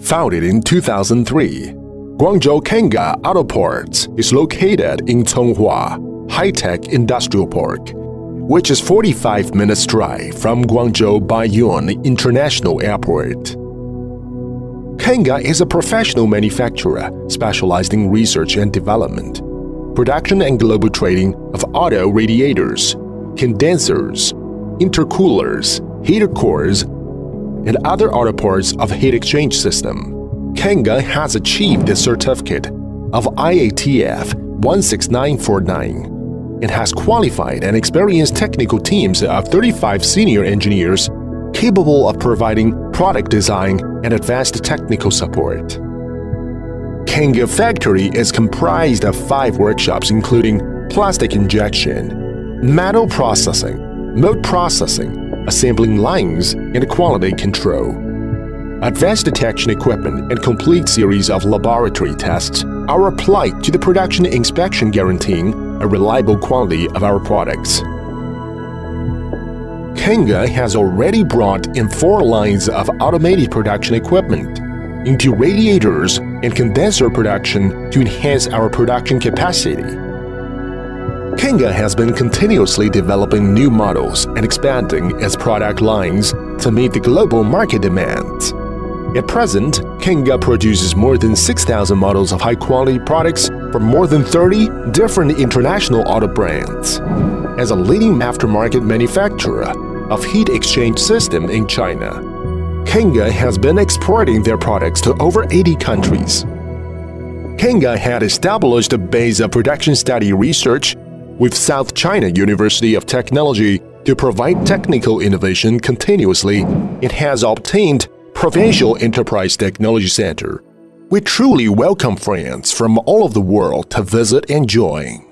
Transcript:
Founded in 2003, Guangzhou Kinga Auto is located in Conghua High-Tech Industrial Park, which is 45 minutes drive from Guangzhou Baiyun International Airport. Kinga is a professional manufacturer specialized in research and development, production and global trading of auto radiators, condensers, intercoolers, heater cores, and other auto parts of heat exchange system. Kinga has achieved the certificate of IATF 16949 and has qualified and experienced technical teams of 35 senior engineers capable of providing product design and advanced technical support. Kinga Factory is comprised of five workshops including plastic injection, metal processing, mold processing, assembling lines, and quality control. Advanced detection equipment and complete series of laboratory tests are applied to the production inspection guaranteeing a reliable quality of our products. Kinga has already brought in four lines of automated production equipment into radiators and condenser production to enhance our production capacity. Kinga has been continuously developing new models and expanding its product lines to meet the global market demands. At present, Kinga produces more than 6,000 models of high-quality products from more than 30 different international auto brands. As a leading aftermarket manufacturer of heat exchange system in China, Kinga has been exporting their products to over 80 countries. Kinga had established a base of production study research with South China University of Technology to provide technical innovation continuously, it has obtained Provincial Enterprise Technology Center. We truly welcome friends from all over the world to visit and join.